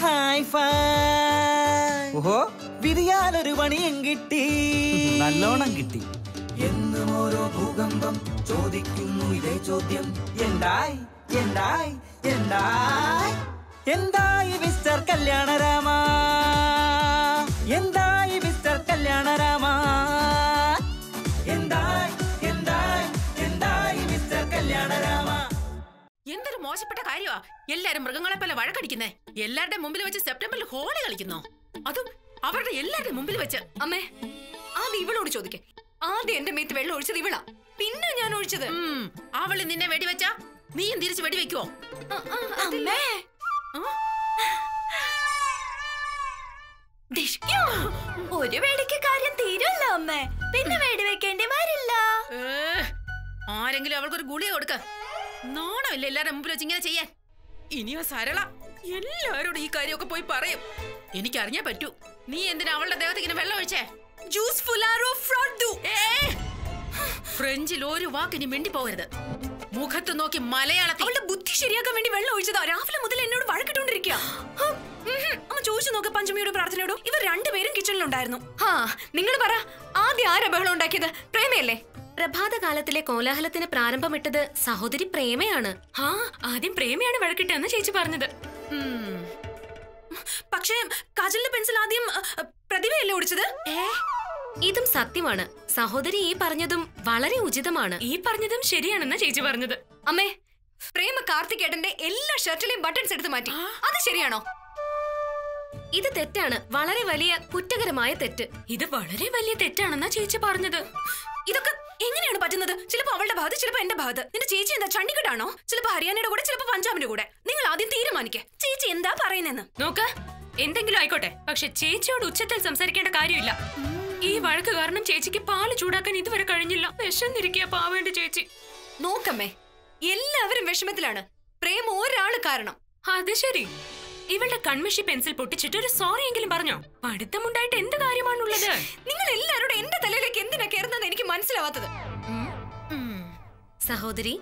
Hi phi ഓഹോ. വിരിയാലൊരു പണിയും കിട്ടി. നല്ലോണം കിട്ടി. എന്നും ഓരോ ഭൂകമ്പം ചോദിക്കുന്നു ഇതേ ചോദ്യം. എന്തായി? എന്തായി? എന്തായി? എന്തായി മിസ്റ്റർ കല്യാണരാമ? എന്തായി മിസ്റ്റർ കല്യാണരാമ? മോശപ്പെട്ട കാര്യമാ എല്ലാരും മൃഗങ്ങളെ പോലെ വഴക്കടിക്കുന്നേ. എല്ലാവരുടെ മുമ്പിൽ വെച്ച് സെപ്റ്റംബറിൽ ഹോളി കളിക്കുന്നു. അതും അവരുടെ എല്ലാവരുടെ മുമ്പിൽ വെച്ച്. അമ്മേ ആദ്യം ഇവളോട് ചോദിക്കേ. ആദ്യം എന്റെ മേത്ത് വെള്ളം ഒഴിച്ചത് ഇവളാ. പിന്നെ ഞാൻ ഒഴിച്ചത്? അവൾ നിന്നെ വെടിവെച്ച നീയും തിരിച്ച് വെടിവെക്കുവോ? അമ്മേ. ഒരു വേടിക്ക് കാര്യം തീരുമല്ലോ അമ്മേ. പിന്നെ വേടി വെക്കേണ്ടി വരില്ല ആരെങ്കിലും അവൾക്കൊരു ഗുളിക കൊടുക്ക. നാണമില്ല എല്ലാരുടെ മുമ്പിൽ വെച്ച് ഇങ്ങനെ ചെയ്യാൻ. ഇനിയോ സരള എല്ലാവരോടും ഈ കാര്യമൊക്കെ പോയി പറയും. എനിക്ക് അറിഞ്ഞേ പറ്റൂ. നീ എന്തിനാ അവളുടെ ദേഹത്ത് ഇങ്ങനെ വെള്ളം ഒഴിച്ചേ? ജ്യൂസ് ഫുലാറോ ഫ്രോഡു ഫ്രഞ്ചിൽ ഒരു വാക്കിനി മിണ്ടി പോകരുത്. മുഖത്ത് നോക്കി മലയാളത്തിൽ. അവളുടെ ബുദ്ധി ശരിയാക്കാൻ വേണ്ടി വെള്ളം ഒഴിച്ചതാ. രാവിലെ മുതൽ എന്നോട് വഴക്കിട്ടോണ്ടിരിക്കുക അമ്മ ചോദിച്ചു നോക്ക പഞ്ചമിയുടെ പ്രാർത്ഥനയോടും ഇവർ രണ്ടുപേരും കിച്ചണിലുണ്ടായിരുന്നു. ആ നിങ്ങൾ പറ. ആദ്യം ആരാ ബഹളം ഉണ്ടാക്കിയത്? പ്രേമയല്ലേ? പ്രഭാതകാലത്തിലെ കോലാഹലത്തിന് പ്രാരംഭമിട്ടത് സഹോദരി പ്രേമയാണ്. ആ ആദ്യം പ്രേമയാണ് വഴക്കിട്ടെന്ന് ചേച്ചി പറഞ്ഞത്. പക്ഷേ കാജലിന്റെ പെൻസിൽ ആദ്യം പ്രതിഭയല്ലേ ഓടിച്ചത് ഇതും സത്യമാണ്. സഹോദരി ഈ പറഞ്ഞതും വളരെ ഉചിതമാണ്. ഈ പറഞ്ഞതും ശരിയാണെന്ന് ചേച്ചി പറഞ്ഞത്. അമ്മേ പ്രേമ കാർത്തികേട്ടന്റെ എല്ലാ ഷർട്ടിലെയും ബട്ടൺസ് എടുത്ത് മാറ്റി. അത് ശരിയാണോ? ഇത് തെറ്റാണ്. വളരെ വലിയ കുറ്റകരമായ തെറ്റ്. ഇത് വളരെ വലിയ തെറ്റാണെന്നാ ചേച്ചി പറഞ്ഞത്. ഇതൊക്കെ എങ്ങനെയാണ് പറ്റുന്നത്? ചിലപ്പോ അവളുടെ ഭാഗത്ത് ചിലപ്പോ എന്റെ ഭാഗത്ത്. നിന്റെ ചേച്ചി എന്താ ചണ്ഡിഗഡാണോ? ചിലപ്പോ ഹരിയാനയുടെ കൂടെ ചിലപ്പോ പഞ്ചാബിന്റെ കൂടെ. നിങ്ങൾ ആദ്യം തീരുമാനിക്കേ. ചേച്ചി എന്താ പറയുന്നെന്ന് നോക്ക് എന്തെങ്കിലും ആയിക്കോട്ടെ. പക്ഷെ ചേച്ചിയോട് ഉച്ചത്തിൽ സംസാരിക്കേണ്ട കാര്യമില്ല. ഈ വഴക്ക് കാരണം ചേച്ചിക്ക് പാൽ ചൂടാക്കാൻ ഇതുവരെ കഴിഞ്ഞില്ല. വിശന്നിരിക്കുക പാവേണ്ട ചേച്ചി. നോക്കമ്മേ എല്ലാവരും വിഷമത്തിലാണ്. പ്രേമ ഒരാൾ കാരണം. അത് ശരി. ഇവളുടെ കൺമഷി പെൻസിൽ പൊട്ടിച്ചിട്ട് ഒരു സോറി എങ്കിലും പറഞ്ഞോ? പഠിത്തമുണ്ടായിട്ട് എന്ത് കാര്യമാണുള്ളത്? നിങ്ങൾ എല്ലാവരോടും എന്റെ തലയിലേക്ക് എന്തിനാ കയറുന്നത് എനിക്ക് മനസ്സിലാവാത്തത്. സഹോദരി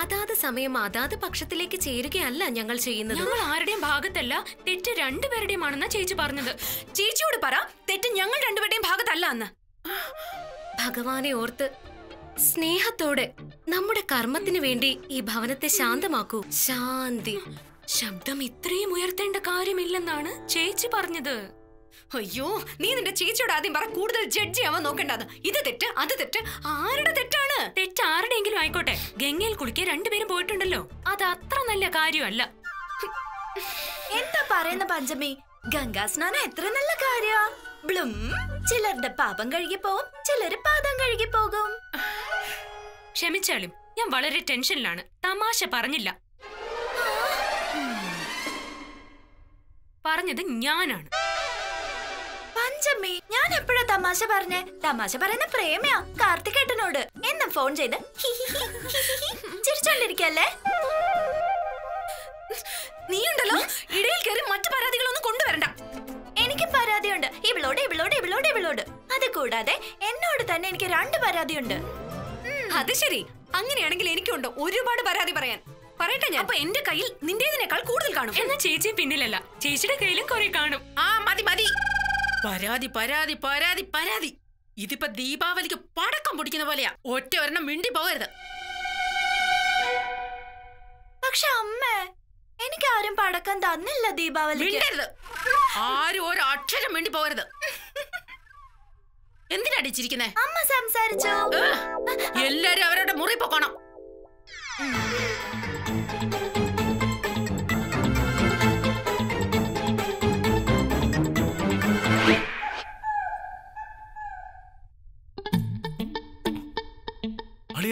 അതാത് സമയം അതാത് പക്ഷത്തിലേക്ക് ചേരുകയല്ല ഞങ്ങൾ ചെയ്യുന്നത്. ഞങ്ങൾ ആരുടെയും ഭാഗത്തല്ല തെറ്റ് രണ്ടുപേരുടെയും ആണെന്നാ ചേച്ചി പറഞ്ഞത്. ചേച്ചിയോട് പറ തെറ്റ് ഞങ്ങൾ രണ്ടുപേരുടെയും ഭാഗത്തല്ല എന്ന്. ഭഗവാനെ ഓർത്ത് സ്നേഹത്തോടെ നമ്മുടെ കർമ്മത്തിന് വേണ്ടി ഈ ഭവനത്തെ ശാന്തമാക്കൂ. ശാന്തി. ശബ്ദം ഇത്രയും ഉയർത്തേണ്ട കാര്യമില്ലെന്നാണ് ചേച്ചി പറഞ്ഞത്. അയ്യോ നീ നിന്റെ ചേച്ചിയോട് ആദ്യം പറ കൂടുതൽ ജഡ്ജി ആവാൻ നോക്കണ്ടത് ഇത് തെറ്റ് അത് തെറ്റ് ആരുടെ തെറ്റാണ്? തെറ്റ് ആരുടെയെങ്കിലും ആയിക്കോട്ടെ. ഗംഗയിൽ കുളിക്കാൻ രണ്ടുപേരും പോയിട്ടുണ്ടല്ലോ. അത് അത്ര നല്ല കാര്യമല്ല. എന്താ പറയുന്ന പഞ്ചമി? ഗംഗാ സ്നാനം എത്ര നല്ല കാര്യമാ ബ്ലും ചിലരുടെ പാപം കഴുകി പോവും ചിലര് പാദം കഴുകി പോകും. ക്ഷമിച്ചാലും ഞാൻ വളരെ ടെൻഷനിലാണ്. തമാശ പറഞ്ഞില്ല. പറഞ്ഞത് ഞാനാണ്. പഞ്ചമി ഞാൻ എപ്പോഴാ തമാശ പറഞ്ഞേ? തമാശ പറയുന്ന പ്രേമയാ കാർത്തികേട്ടനോട്. എന്നും ഫോൺ ചെയ്ത് ചിരിച്ചോണ്ടിരിക്കല്ലേ? നീയുണ്ടല്ലോ? ഇടയിൽ കയറി മറ്റു പരാതികളൊന്നും കൊണ്ടുവരണ്ട. എനിക്ക് പരാതിയുണ്ട്. ഇവളോട് ഇവളോട് ഇവളോട് ഇവളോട്. അത് കൂടാതെ എന്നോട് തന്നെ എനിക്ക് രണ്ട് പരാതിയുണ്ട്. അത് ശരി. അങ്ങനെയാണെങ്കിൽ എനിക്കുണ്ട് ഒരുപാട് പരാതി പറയാൻ. പറയട്ടെ ഞാൻ. അപ്പൊ എന്റെ കയ്യിൽ നിന്റേതിനേക്കാൾ കൂടുതൽ കാണും. എന്നാ ചേച്ചി പിന്നിലല്ല. ചേച്ചിയുടെ കയ്യിലും കുറെ കാണും. ആ മതി മതി. പരാതി പരാതി പരാതി പരാതി. ഇതിപ്പോ ദീപാവലിക്ക് പടക്കം പൊടിക്കുന്ന പോലെയാ. ഒറ്റ ഒരെണ്ണം മിണ്ടി പോകരുത്. പക്ഷെ അമ്മ എനിക്ക് ആരും പടക്കം തന്നില്ല ദീപാവലി ആരും ഒരു അക്ഷരം മിണ്ടി പോകരുത്. എന്തിനാ അടിച്ചിരിക്കുന്നേ അമ്മ സംസാരിച്ചോ? എല്ലാരും അവരുടെ മുറി പൊക്കണം.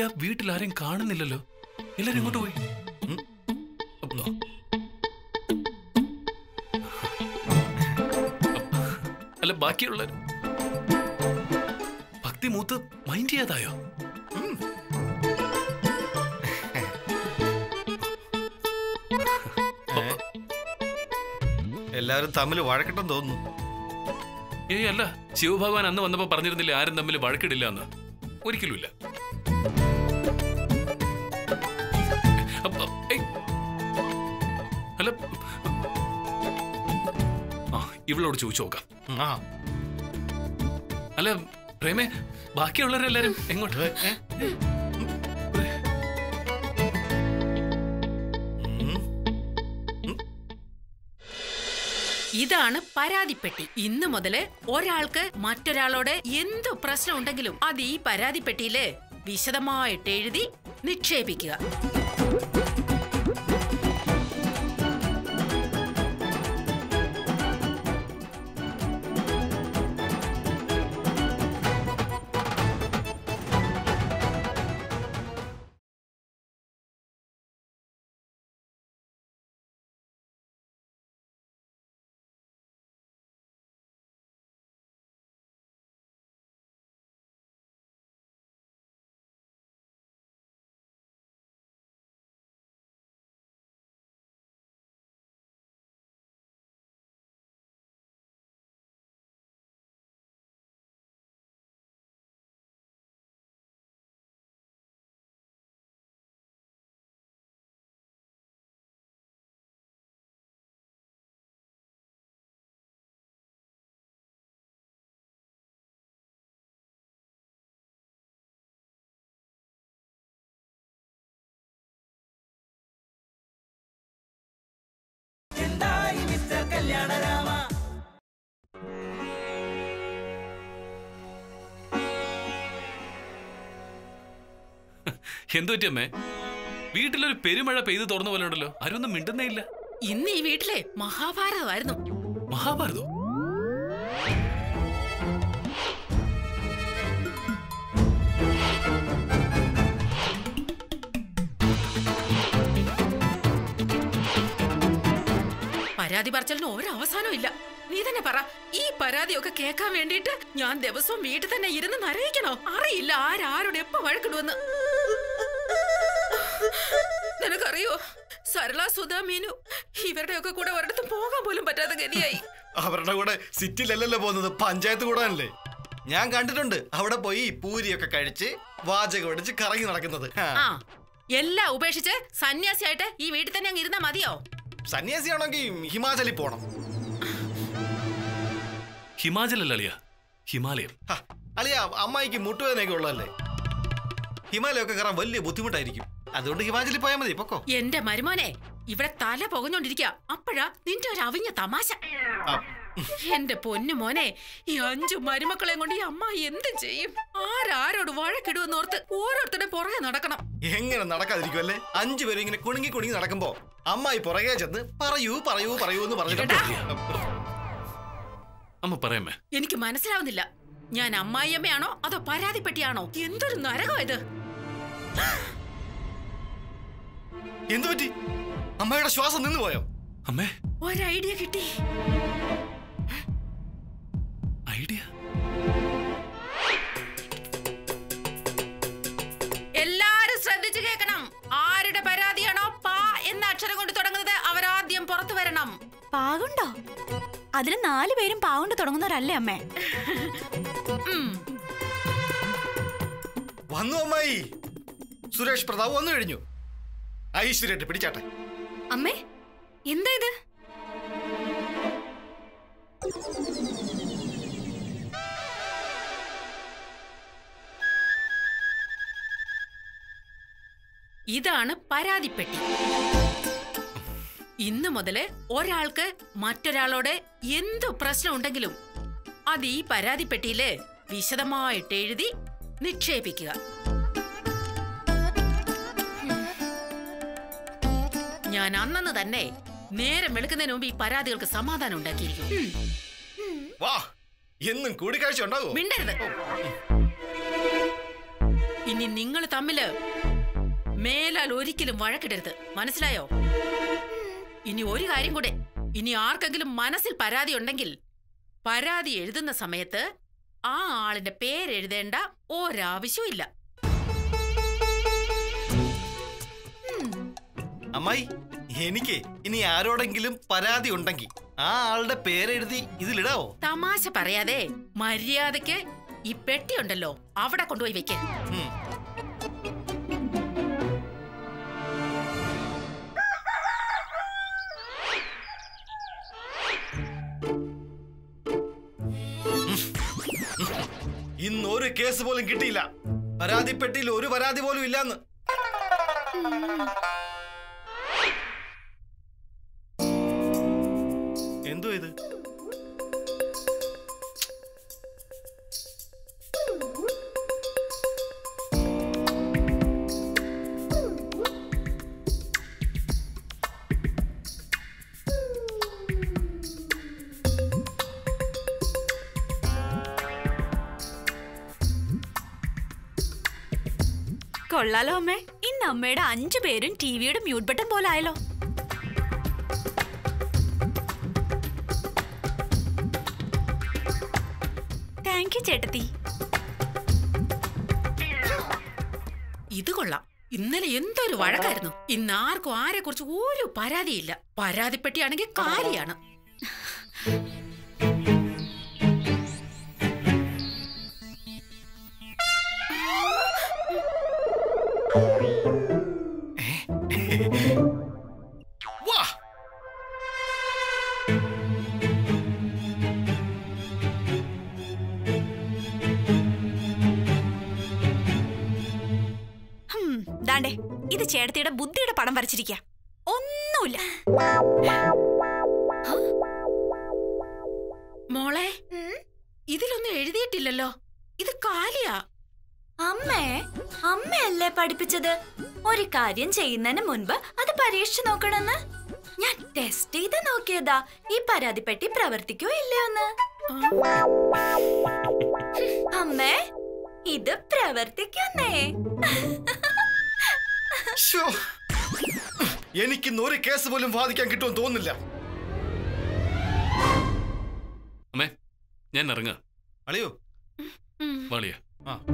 അളിയ വീട്ടിൽ ആരെയും കാണുന്നില്ലല്ലോ. എല്ലാരും ഇങ്ങോട്ട് പോയി. അല്ല ബാക്കിയുള്ള ഭക്തി മൂത്ത് മൈൻഡ് ചെയ്യാതായോ? എല്ലാരും എല്ലാവരും തമ്മിൽ വഴക്കിട്ടെന്ന് തോന്നുന്നു. ഏയ് അല്ല. ശിവഭഗവാൻ അന്ന് വന്നപ്പോ പറഞ്ഞിരുന്നില്ല ആരും തമ്മിൽ വഴക്കിടില്ല എന്ന്? ഒരിക്കലുമില്ല. ഇവളോട് ചോദിച്ചു നോക്കാം. ആ. അല്ല പ്രേമേ ബാക്കിയുള്ളവരെല്ലാരും എങ്ങോട്ട്? ഇതാണ് പരാതിപ്പെട്ടി. ഇന്ന് മുതൽ ഒരാൾക്ക് മറ്റൊരാളോട് എന്തു പ്രശ്നം ഉണ്ടെങ്കിലും അത് ഈ പരാതിപ്പെട്ടിയിൽ വിശദമായിട്ട് എഴുതി നിക്ഷേപിക്കുക. എന്തു പറ്റിയമ്മേ വീട്ടിലൊരു പെരുമഴ പെയ്തു തുറന്ന പോലെ ഉണ്ടല്ലോ. ആരും ഒന്നും മിണ്ടുന്നേ ഇല്ല. ഇന്ന് ഈ വീട്ടിലെ മഹാഭാരതമായിരുന്നു. മഹാഭാരതോ? പരാതി പറച്ചലിന് ഒരവസാനവും ഇല്ല. നീ തന്നെ പറ ഈ പരാതിയൊക്കെ കേൾക്കാൻ വേണ്ടിയിട്ട് ഞാൻ ദിവസവും വീട്ടിൽ തന്നെ ഇരുന്ന് നരയിക്കണോ? അറിയില്ല ആരാരോട് എപ്പോ വഴക്കിടുവെന്ന് നിനക്കറിയോ? സരള സുധ മീനു ഇവരുടെയൊക്കെ കൂടെ ഒരിടത്തും പോകാൻ പോലും പറ്റാത്ത ഗതിയായി. അവരുടെ കൂടെ സിറ്റിയിലല്ലല്ലോ പോകുന്നത് പഞ്ചായത്ത് കൂടാനല്ലേ? ഞാൻ കണ്ടിട്ടുണ്ട് അവിടെ പോയി പൂരിയൊക്കെ കഴിച്ച് വാചകം അടിച്ച് കറങ്ങി നടക്കുന്നത്. എല്ലാം ഉപേക്ഷിച്ച് സന്യാസിയായിട്ട് ഈ വീട്ടിൽ തന്നെ അങ്ങ് ഇരുന്നാ മതിയോ? സന്യാസിയാണെങ്കിൽ ഹിമാചലിൽ പോണം. ഹിമാചലല്ല അളിയ? ഹിമാലയം. അളിയ അമ്മായിക്ക് മുട്ടുവേദനയൊക്കെ ഉള്ളതല്ലേ? ഹിമാലയൊക്കെ കയറാൻ വലിയ ബുദ്ധിമുട്ടായിരിക്കും. അതുകൊണ്ട് ഹിമാചലിൽ പോയാൽ മതി പൊക്കോ. എന്റെ മരുമോനെ ഇവിടെ തല പുകഞ്ഞോണ്ടിരിക്ക. അപ്പോഴാ നിന്റെ ഒരു അവിഞ്ഞ തമാശ. എന്റെ പൊന്നു മോനെ ഈ അഞ്ചു മരുമക്കളെയും കൊണ്ട് ഈ അമ്മ എന്ത് ചെയ്യും? ആരാരോട് വഴക്കിടുവെന്ന് ഓർത്ത് ഓരോരുത്തരുടെ പുറകെ നടക്കണം. എങ്ങനെ നടക്കാതിരിക്കുമല്ലേ അഞ്ചു പേരും ഇങ്ങനെ കുണുങ്ങി കുണുങ്ങി നടക്കുമ്പോ അമ്മായി പുറകെ ചെന്ന് പറയൂ പറയൂ പറയൂ എന്ന് പറഞ്ഞിട്ട് അമ്മ പറയാമേ എനിക്ക് മനസ്സിലാവുന്നില്ല. ഞാൻ അമ്മായിയമ്മയാണോ അതോ പരാതിപ്പെട്ടിയാണോ? എന്തൊരു നരകം ഇത്. എന്തു പറ്റി? അമ്മയുടെ ശ്വാസം നിന്നു പോയോ? അമ്മേ. ഒരു ഐഡിയ കിട്ടി. ഐഡിയ? എല്ലാരും ശ്രദ്ധിച്ചു കേൾക്കണം. ആരുടെ പരാതിയാണോ പാ എന്ന അക്ഷരം കൊണ്ട് തുടങ്ങുന്നത് അവരാദ്യം പുറത്തു വരണം. പാകുണ്ടോ അതിന് നാല് പേരും പാവുണ്ട് തുടങ്ങുന്നവരല്ലേ അമ്മേ. വന്നു അമ്മായി. സുരേഷ് പ്രതാപ് വന്നു കഴിഞ്ഞു. ഐശ്വര്യട്ട് പിടിച്ചാട്ടെ. അമ്മേ എന്താ ഇത്? ഇതാണ് പരാതിപ്പെട്ടി ഇന്ന് മുതൽ ഒരാൾക്ക് മറ്റൊരാളോട് എന്തു പ്രശ്നം ഉണ്ടെങ്കിലും അത് ഈ പരാതിപ്പെട്ടിയിൽ വിശദമായിട്ട് എഴുതി നിക്ഷേപിക്കുക. ഞാൻ അന്നന്ന് തന്നെ നേരം വെളുക്കുന്നതിന് മുമ്പ് ഈ പരാതികൾക്ക് സമാധാനം ഉണ്ടാക്കിയിരിക്കും. വാ എന്നും കൂടിക്കാഴ്ച ഉണ്ടാകും മിണ്ടരുത്. ഇനി നിങ്ങൾ തമ്മിൽ മേലാൽ ഒരിക്കലും വഴക്കിടരുത്. മനസ്സിലായോ? ഇനി ഒരു കാര്യം കൂടെ. ഇനി ആർക്കെങ്കിലും മനസ്സിൽ പരാതി ഉണ്ടെങ്കിൽ പരാതി എഴുതുന്ന സമയത്ത് ആ ആളിന്റെ പേരെഴുതേണ്ട ഒരാവശ്യവും ഇല്ല. അമ്മായി എനിക്ക് ഇനി ആരോടെങ്കിലും പരാതി ഉണ്ടെങ്കിൽ ആ ആളുടെ പേരെഴുതി ഇതിലിടാവോ? തമാശ പറയാതെ മര്യാദയ്ക്ക് ഈ പെട്ടി ഉണ്ടല്ലോ അവിടെ കൊണ്ടുപോയി വെക്ക. ഇന്നൊരു കേസ് പോലും കിട്ടിയില്ല. പരാതിപ്പെട്ടിയിൽ ഒരു പരാതി പോലും ഇല്ലാന്ന്. കൊള്ളാലോ അമ്മേ. ഇന്ന് അമ്മയുടെ അഞ്ചു പേരും ടി വിയുടെ മ്യൂട്ട് ബട്ടൺ പോലെ ആയല്ലോ. താങ്ക് യു ചേട്ടത്തി. ഇത് കൊള്ളാം. ഇന്നലെ എന്തൊരു വഴക്കായിരുന്നു. ഇന്ന് ആർക്കും ആരെ കുറിച്ച് ഒരു പരാതിയില്ല. പരാതിപ്പെട്ടിയാണെങ്കിൽ കാലിയാണ് ദാണ്ടേ ഇത് ചേട്ടത്തിയുടെ ബുദ്ധിയുടെ പടം വരച്ചിരിക്ക. ഒന്നുമില്ല. മോളെ ഇതിലൊന്നും എഴുതിയിട്ടില്ലല്ലോ. ഇത് കാലിയാ. അമ്മേ അമ്മയല്ലേ പഠിപ്പിച്ചത്? ഒരു കാര്യം ചെയ്യുന്നതിന് മുൻപ് അത് പരീക്ഷിച്ചു നോക്കണമെന്ന്. ഞാൻ ടെസ്റ്റ് ചെയ്ത് നോക്കിയതാ. ഈ പരാതിപ്പെട്ടി പ്രവർത്തിക്കോ ഇല്ലയോന്ന്. അമ്മേ ഇത് പ്രവർത്തിക്കുന്നേ. എനിക്കിന്ന് ഒരു കേസ് പോലും വാദിക്കാൻ കിട്ടുമെന്ന് തോന്നുന്നില്ല. അമ്മേ ഞാൻ ഇറങ്ങാ. അളിയോ. വാളിയ ആ.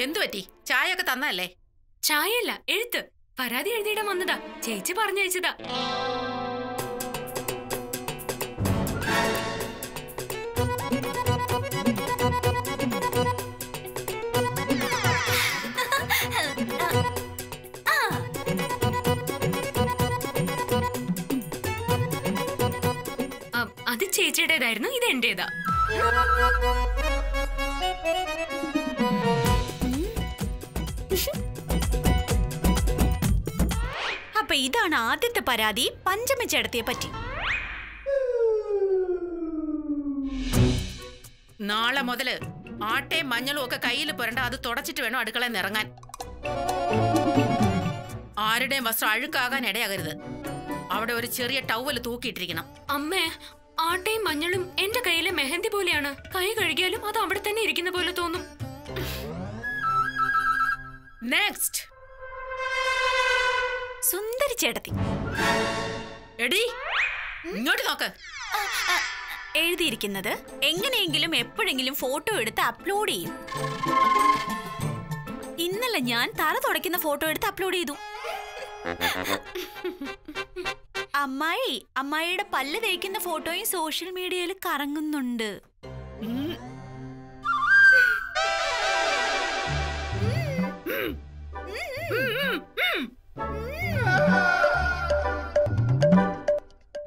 എന്തു പറ്റി? ചായ ഒക്കെ തന്നല്ലേ ചായയല്ല എഴുത്ത്. പരാതി എഴുതിയിടാൻ വന്നതാ. ചേച്ചി പറഞ്ഞയച്ചതാ. ചേച്ചിയുടേതായിരുന്നു ഇത് എന്റേതാ. അപ്പൊ ഇതാണ് ആദ്യത്തെ പരാതി പഞ്ചമ ചേട്ടത്തിയെ പറ്റി. നാളെ മുതൽ ആട്ടയും മഞ്ഞളും ഒക്കെ കയ്യിൽ പുരണ്ട അത് തുടച്ചിട്ട് വേണം അടുക്കളയിൽ നിറങ്ങാൻ ഇറങ്ങാൻ. ആരുടെയും വസ്ത്രം അഴുക്കാകാൻ ഇടയാകരുത്. അവിടെ ഒരു ചെറിയ ടവൽ തൂക്കിയിട്ടിരിക്കണം. അമ്മേ ആട്ടയും മഞ്ഞളും എന്റെ കയ്യിലെ മെഹന്തി പോലെയാണ്. കൈ കഴുകിയാലും അത് അവിടെ തന്നെ ഇരിക്കുന്ന പോലെ തോന്നും. നെക്സ്റ്റ് സുന്ദരി ചേട്ടത്തി. എടി ഇങ്ങോട്ട് നോക്ക്. എഴുതിയിരിക്കുന്നത് എങ്ങനെയെങ്കിലും എപ്പോഴെങ്കിലും ഫോട്ടോ എടുത്ത് അപ്ലോഡ് ചെയ്യും. ഇന്നലെ ഞാൻ തറ തുടയ്ക്കുന്ന ഫോട്ടോ എടുത്ത് അപ്ലോഡ് ചെയ്തു. അമ്മായി അമ്മായിയുടെ പല്ല് തേക്കുന്ന ഫോട്ടോയും സോഷ്യൽ മീഡിയയിൽ കറങ്ങുന്നുണ്ട്.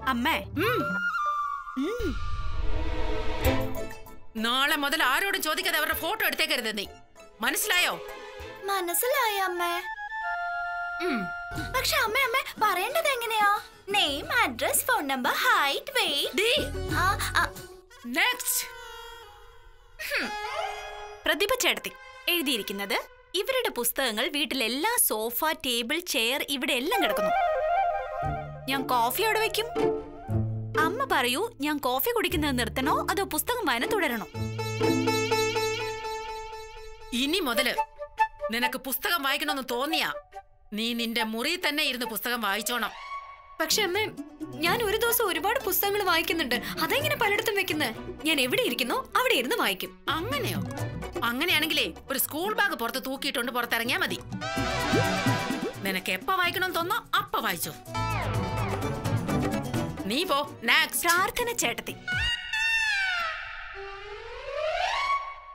അമ്മേ. നാളെ മുതൽ ആരോടും ചോദിക്കാതെ അവരുടെ ഫോട്ടോ എടുത്തേക്കരുത് നീ. മനസ്സിലായോ? മനസ്സിലായോ അമ്മേ. പക്ഷെ അമ്മ അമ്മ പറയേണ്ടത് എങ്ങനെയാ? Name address phone number height weight next Pratibha ചേട്ടത്തി എഴുതിയിരിക്കുന്നത് ഇവരുടെ പുസ്തകങ്ങൾ വീട്ടിലെല്ലാ സോഫ ടേബിൾ ചെയർ ഇവിടെ എല്ലാം കിടക്കുന്നു. ഞാൻ കോഫി അവിടെ വെക്കും. അമ്മ പറയൂ ഞാൻ കോഫി കുടിക്കുന്നത് നിർത്തണോ അതോ പുസ്തകം വായന തുടരണോ? ഇനി മുതൽ നിനക്ക് പുസ്തകം വായിക്കണമെന്ന് തോന്നിയാ. നീ നിന്റെ മുറി തന്നെ ഇരുന്ന് പുസ്തകം വായിച്ചോണം. പക്ഷെ അമ്മ ഞാൻ ഒരു ദിവസം ഒരുപാട് പുസ്തകങ്ങൾ വായിക്കുന്നുണ്ട്. അതെങ്ങനെ പലയിടത്തും വെക്കുന്നത് ഞാൻ എവിടെ ഇരിക്കുന്നു അവിടെ ഇരുന്ന് വായിക്കും. അങ്ങനെയോ? അങ്ങനെയാണെങ്കിലേ ഒരു സ്കൂൾ ബാഗ് പുറത്ത് തൂക്കിയിട്ടുണ്ട് പുറത്തിറങ്ങിയാ മതി. നിനക്ക് എപ്പ വായിക്കണം തോന്നോ അപ്പ വായിച്ചു. നീ പോ പ്രാർത്ഥന ചേട്ടത്തി.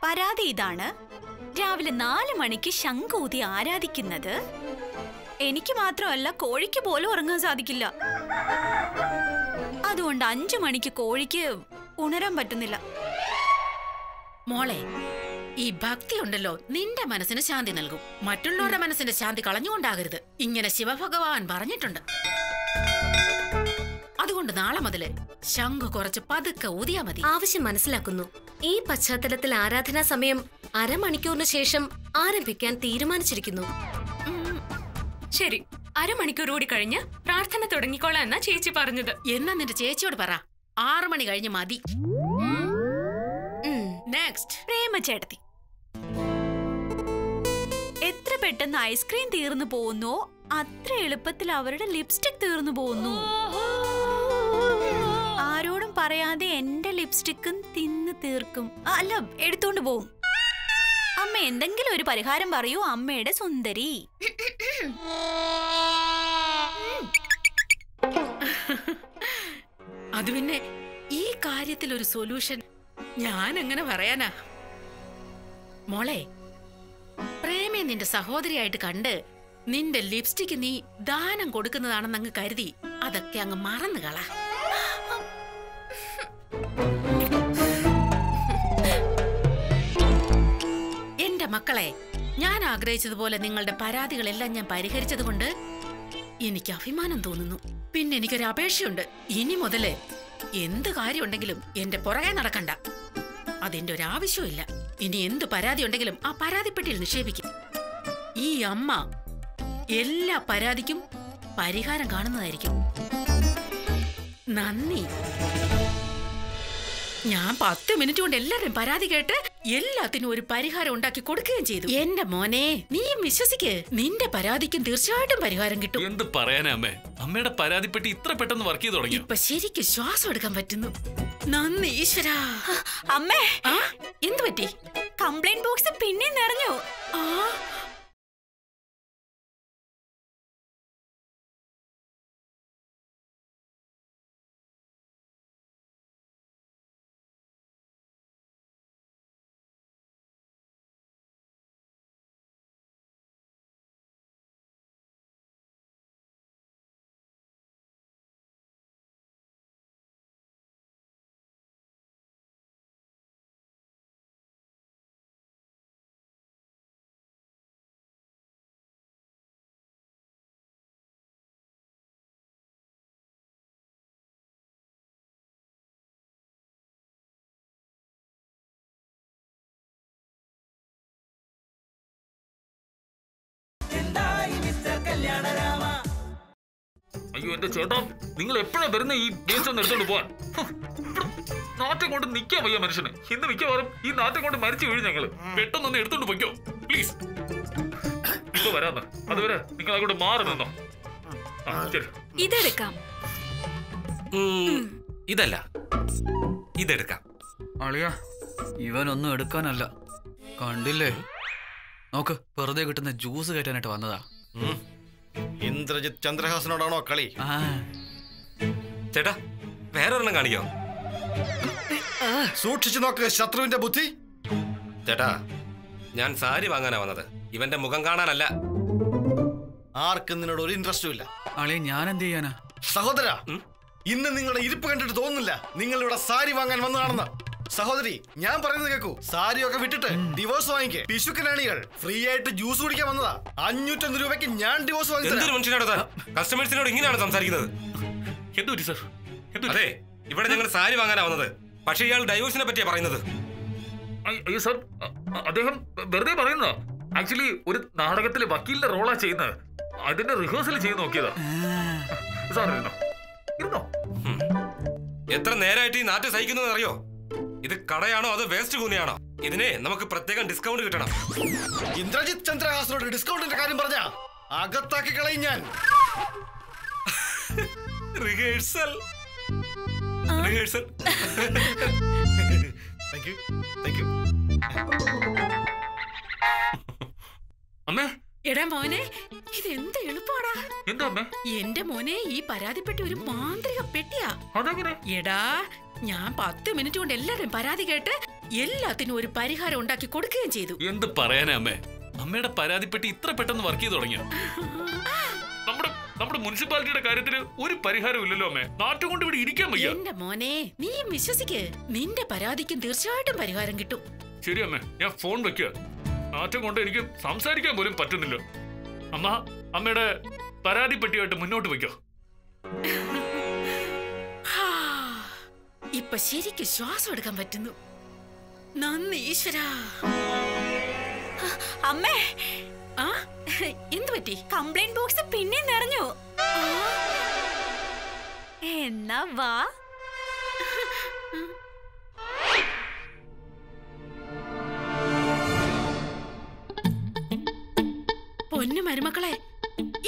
പരാതി ഇതാണ്. രാവിലെ നാല് മണിക്ക് ശംഖൂതി ആരാധിക്കുന്നത്? എനിക്ക് മാത്രമല്ല കോഴിക്ക് പോലും ഉറങ്ങാൻ സാധിക്കില്ല. അതുകൊണ്ട് അഞ്ചു മണിക്ക് കോഴിക്ക് ഉണരാൻ പറ്റുന്നില്ല. മോളെ ഈ ഭക്തി ഉണ്ടല്ലോ നിന്റെ മനസ്സിന് ശാന്തി നൽകും. മറ്റുള്ളവരുടെ മനസ്സിന്റെ ശാന്തി കളഞ്ഞുകൊണ്ടാകരുത്. ഇങ്ങനെ ശിവഭഗവാൻ പറഞ്ഞിട്ടുണ്ട്. അതുകൊണ്ട് നാളെ മുതൽ ശംഖ് കുറച്ച് പതുക്കെ ഊതിയാ മതി. ആവശ്യം മനസ്സിലാക്കുന്നു. ഈ പശ്ചാത്തലത്തിൽ ആരാധനാ സമയം അരമണിക്കൂറിന് ശേഷം ആരംഭിക്കാൻ തീരുമാനിച്ചിരിക്കുന്നു. ശരി അരമണിക്കൂർ കൂടി കഴിഞ്ഞ് പ്രാർത്ഥന തുടങ്ങിക്കോളാം എന്നാ ചേച്ചി പറഞ്ഞത്. എന്നാ നിന്റെ ചേച്ചിയോട് പറ. ആറു മണി കഴിഞ്ഞ് മതി. നെക്സ്റ്റ് പ്രേമ ചേട്ടത്തി എത്ര പെട്ടെന്ന് ഐസ്ക്രീം തീർന്നു പോകുന്നു? അത്ര എളുപ്പത്തിൽ അവരുടെ ലിപ്സ്റ്റിക് തീർന്നു പോകുന്നു. ആരോടും പറയാതെ എന്റെ ലിപ്സ്റ്റിക്കും തിന്ന് തീർക്കും. അല്ല എടുത്തോണ്ട് പോവും. അമ്മ എന്തെങ്കിലും ഒരു പരിഹാരം പറയൂ അമ്മയുടെ സുന്ദരി. അത് പിന്നെ ഈ കാര്യത്തിൽ ഒരു സൊല്യൂഷൻ ഞാൻ എങ്ങനെ പറയാനാ. മോളെ പ്രേമയെ നിന്റെ സഹോദരിയായിട്ട് കണ്ട് നിന്റെ ലിപ്സ്റ്റിക് നീ ദാനം കൊടുക്കുന്നതാണെന്ന് അങ്ങ് കരുതി അതൊക്കെ അങ്ങ് മറന്നു കള മക്കളെ. ഞാൻ ആഗ്രഹിച്ചതുപോലെ നിങ്ങളുടെ പരാതികളെല്ലാം ഞാൻ പരിഹരിച്ചതുകൊണ്ട് എനിക്ക് അഭിമാനം തോന്നുന്നു. പിന്നെ എനിക്കൊരു അപേക്ഷയുണ്ട്. ഇനി മുതൽ എന്ത് കാര്യമുണ്ടെങ്കിലും എന്റെ പുറകെ നടക്കണ്ട. അതിന്റെ ഒരു ആവശ്യമില്ല ഇനി എന്ത് പരാതി ഉണ്ടെങ്കിലും ആ പരാതിപ്പെട്ടിയിൽ നിക്ഷേപിക്കും. ഈ അമ്മ എല്ലാ പരാതിക്കും പരിഹാരം കാണുന്നതായിരിക്കും. നന്ദി. ഞാൻ പത്ത് മിനിറ്റ് കൊണ്ട് എല്ലാവരും പരാതി കേട്ട് എല്ലാത്തിനും ഒരു പരിഹാരം ഉണ്ടാക്കി കൊടുക്കുകയും ചെയ്തു. എന്റെ മോനെ നീയും വിശ്വസിക്ക് നിന്റെ പരാതിക്കും തീർച്ചയായിട്ടും പരിഹാരം കിട്ടും. എന്ത് പറയാനാ അമ്മേ? അമ്മയുടെ പരാതിപ്പെട്ടി ഇത്ര പെട്ടെന്ന് വർക്ക് ചെയ്ത് തുടങ്ങി ഇപ്പൊ ശരിക്കും ശ്വാസം എടുക്കാൻ പറ്റുന്നു. നന്ദി ഈശ്വര. അമ്മേ. എന്ത് പറ്റി? കംപ്ലൈന്റ് ബോക്സ് പിന്നെ നിറഞ്ഞു. ആ? അയ്യോ എന്റെ ചേട്ടാ നിങ്ങൾ എപ്പോഴാ വരുന്ന ഈ ബീച്ച് ഒന്ന് എടുത്തോണ്ട് പോവാൻ? നാട്ടെ കൊണ്ട് നിൽക്കാൻ വയ്യ മനുഷ്യന്. ഇന്ന് മിക്കവാറും ഈ നാട്ടെ കൊണ്ട് മരിച്ചു വീഴും ഞങ്ങൾ. പെട്ടെന്നൊന്ന് എടുത്തോണ്ട് പൊയ്ക്കോ പ്ലീസ് ഇപ്പൊ വരാന്ന് അതുവരെ നിങ്ങൾ അങ്ങോട്ട് മാറി നിന്നോ. ഇതെടുക്കാം. ഇതല്ല. ഇതെടുക്കാം. അളിയ ഇവനൊന്നും എടുക്കാനല്ല. കണ്ടില്ലേ? നോക്ക് വെറുതെ കിട്ടുന്ന ജ്യൂസ് കയറ്റാനായിട്ട് വന്നതാ. ഇന്ദ്രജിത് ചന്ദ്രഹാസനോടാണോ കളി? ചേട്ടാ വേറൊരെണ്ണം കാണിക്കോ. സൂക്ഷിച്ചു നോക്ക് ശത്രുവിന്റെ ബുദ്ധി. ചേട്ടാ ഞാൻ സാരി വാങ്ങാനാ വന്നത്. ഇവന്റെ മുഖം കാണാനല്ല. ആർക്കും നിന്നോട് ഒരു ഇൻട്രസ്റ്റും ഇല്ല. അളിയ ഞാൻ എന്ത് ചെയ്യാനാ? സഹോദര ഇന്ന് നിങ്ങളുടെ ഇരിപ്പ് കണ്ടിട്ട് തോന്നുന്നില്ല. നിങ്ങൾ ഇവിടെ സാരി വാങ്ങാൻ വന്നതാണെന്ന്. സഹോദരി ഞാൻ പറയുന്നത് കേൾക്കൂ സാരിയൊക്കെ വിട്ടിട്ട് ഡിവോഴ്സ് വാങ്ങിക്കേ. പിശുക്കനാണികൾ. ഫ്രീ ആയിട്ട് ജ്യൂസ് കുടിക്കാൻ വന്നതാ. അഞ്ഞൂറ്റൊന്ന് രൂപയ്ക്ക് ഞാൻ ഡിവോഴ്സ് വാങ്ങി മനുഷ്യനോട് കസ്റ്റമേഴ്സിനോട് ഇങ്ങനെയാണ് സംസാരിക്കുന്നത്? എന്ത് സർ അതെ ഇവിടെ ഞങ്ങൾ സാരി വാങ്ങാനാ വന്നത്. പക്ഷേ ഇയാൾ ഡൈവോഴ്സിനെ പറ്റിയാ പറയുന്നത്. അയ്യ- സർ അദ്ദേഹം വെറുതെ പറയുന്ന ആക്ച്വലി ഒരു നാടകത്തിൽ വക്കീലിന്റെ റോളാ ചെയ്യുന്നത്. അതിന്റെ റിഹേഴ്സൽ ചെയ്ത് നോക്കിയതാ. സാർ ഇരുന്നോ? ഇരുന്നോ? എത്ര നേരമായിട്ട് ഈ നാട്ടിൽ സഹിക്കുന്നതെന്ന് അറിയോ ഇത് കടയാണോ അതോ വേസ്റ്റ് കൂനിയാണോ? ഇതിനെ നമുക്ക് പ്രത്യേകം ഡിസ്കൗണ്ട് കിട്ടണം. ഇന്ദ്രജിത് ചന്ദ്രഹാസനോട് ഡിസ്കൗണ്ടിന്റെ കാര്യം പറഞ്ഞ? അകത്താക്കി കളയും ഞാൻ. Rehearsal rehearsal thank you thank you അമ്മേ. എടാ മോനെ ഇതെന്ത് എളുപ്പാടാ. എന്താ അമ്മേ? എന്റെ മോനെ ഈ പരാതിപ്പെട്ടി ഒരു മാന്ത്രിക പെട്ടിയാ. അതെങ്ങനെ? എടാ ഞാൻ പത്ത് മിനിറ്റ് കൊണ്ട് എല്ലാവരും പരാതി കേട്ട് എല്ലാത്തിനും ഒരു പരിഹാരം ഉണ്ടാക്കി കൊടുക്കുകയും ചെയ്തു. എന്ത് പറയാനാ അമ്മേ? അമ്മയുടെ പരാതിപ്പെട്ടി ഇത്ര പെട്ടെന്ന് വർക്ക് ചെയ്ത് തുടങ്ങിയോ? നമ്മുടെ നമ്മുടെ മുനിസിപ്പാലിറ്റിയുടെ കാര്യത്തിൽ ഒരു പരിഹാരം ഇല്ലല്ലോ അമ്മേ. നാട്ടം കൊണ്ട് ഇവിടെ ഇരിക്കാൻ വയ്യ. എന്റെ മോനെ നീയും വിശ്വസിക്ക്. നിന്റെ പരാതിക്കും തീർച്ചയായിട്ടും പരിഹാരം കിട്ടും. ശരി അമ്മേ ഞാൻ ഫോൺ വെക്കുക. നാറ്റം കൊണ്ട് എനിക്ക് സംസാരിക്കാൻ പോലും പറ്റുന്നില്ല. അമ്മ അമ്മയുടെ പരാതിപ്പെട്ടിയായിട്ട് മുന്നോട്ട് വെക്കോ ഇപ്പൊ ശരിക്കും ശ്വാസം എടുക്കാൻ പറ്റുന്നു. നന്ദി ഈശ്വര. അമ്മേ. ആ? എന്ത് പറ്റി? കംപ്ലൈന്റ് ബോക്സ് പിന്നെ നിറഞ്ഞു. എന്നാ വാ. പൊന്നു മരുമക്കളെ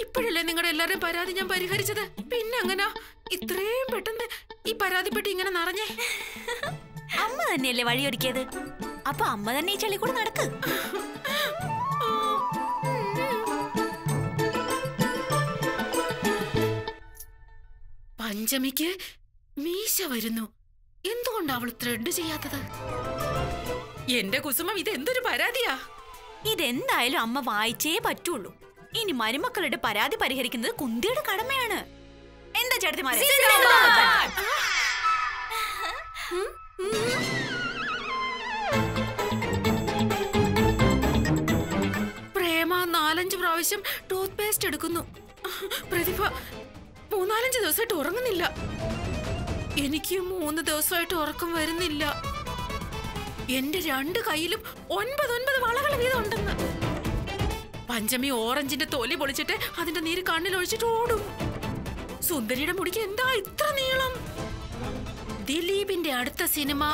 ഇപ്പോഴല്ലേ നിങ്ങളുടെ എല്ലാവരുടെയും പരാതി ഞാൻ പരിഹരിച്ചത്? പിന്നെ അങ്ങനെ? ഇത്രയും പെട്ടെന്ന് ഈ പരാതിപ്പെട്ടി ഇങ്ങനെ നിറഞ്ഞേ? അമ്മ തന്നെയല്ലേ വഴിയൊരുക്കിയത്? അപ്പൊ അമ്മ തന്നെ ഈ ചളി കൂടെ നടക്ക്. പഞ്ചമിക്ക് മീശ വരുന്നു. എന്തുകൊണ്ടാ അവൾ ത്രെഡ് ചെയ്യാത്തത്? എന്റെ കുസുമം ഇത് എന്തൊരു പരാതിയാ? ഇതെന്തായാലും അമ്മ വായിച്ചേ പറ്റുള്ളൂ. ഇനി മരുമക്കളുടെ പരാതി പരിഹരിക്കുന്നത് കുന്തിയുടെ കടമയാണ്. എന്താ ചേട്ടത്തിമാരെ? പ്രേമ നാലഞ്ച് പ്രാവശ്യം ടൂത്ത് പേസ്റ്റ് എടുക്കുന്നു. പ്രതിഭ മൂന്നാലഞ്ച് ദിവസമായിട്ട് ഉറങ്ങുന്നില്ല. എനിക്ക് മൂന്ന് ദിവസമായിട്ട് ഉറക്കം വരുന്നില്ല. എന്റെ രണ്ട് കയ്യിലും ഒൻപത് ഒൻപത് വളകൾ വീതം ഉണ്ടെന്ന് പഞ്ചമി ഓറഞ്ചിന്റെ തൊലി പൊളിച്ചിട്ട് അതിന്റെ നീര് കണ്ണിൽ ഒഴിച്ചിട്ട് ഓടും. സുന്ദരിയുടെ മുടിക്ക് എന്താ ഇത്ര നീളം? ദിലീപിന്റെ അടുത്ത സിനിമ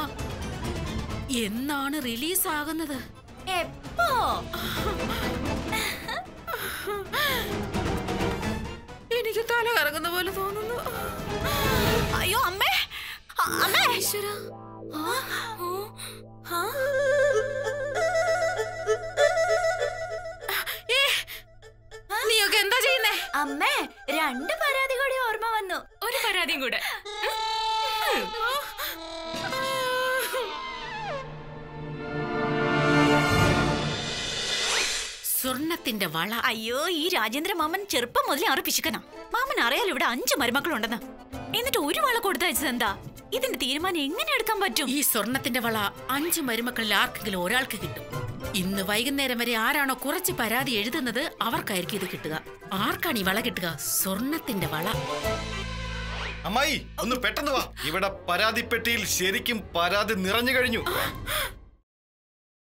എന്നാണ് റിലീസ് ആകുന്നത് എപ്പോ? എനിക്ക് തല കറങ്ങുന്ന പോലെ തോന്നുന്നു. അയ്യോ അമ്മേ! അമ്മേ! ഏ, വള. അയ്യോ ഈ രാജേന്ദ്ര മാമൻ ചെറുപ്പം മുതലേ ആറ് പിശുക്കനാ. മാമൻ അറിയാലോ ഇവിടെ അഞ്ചു മരുമക്കളുണ്ടെന്ന്. എന്നിട്ട് ഒരു വള കൊടുത്തയച്ചത് എന്താ? ഇതിന്റെ തീരുമാനം എങ്ങനെ എടുക്കാൻ പറ്റും? ഈ സ്വർണത്തിന്റെ വള അഞ്ചു മരുമക്കളിൽ ആർക്കെങ്കിലും ഒരാൾക്ക് കിട്ടും. ഇന്ന് വൈകുന്നേരം വരെ ആരാണോ കുറച്ച് പരാതി എഴുതുന്നത് അവർക്കായിരിക്കും ഇത് കിട്ടുക. ആർക്കാണ് ഈ വള കിട്ടുക? സ്വർണത്തിന്റെ വള. അമ്മായി ഒന്ന് പെട്ടെന്ന് വാ. ഇവിടെ പരാതിപ്പെട്ടിയിൽ ശരിക്കും പരാതി നിറഞ്ഞു കഴിഞ്ഞു.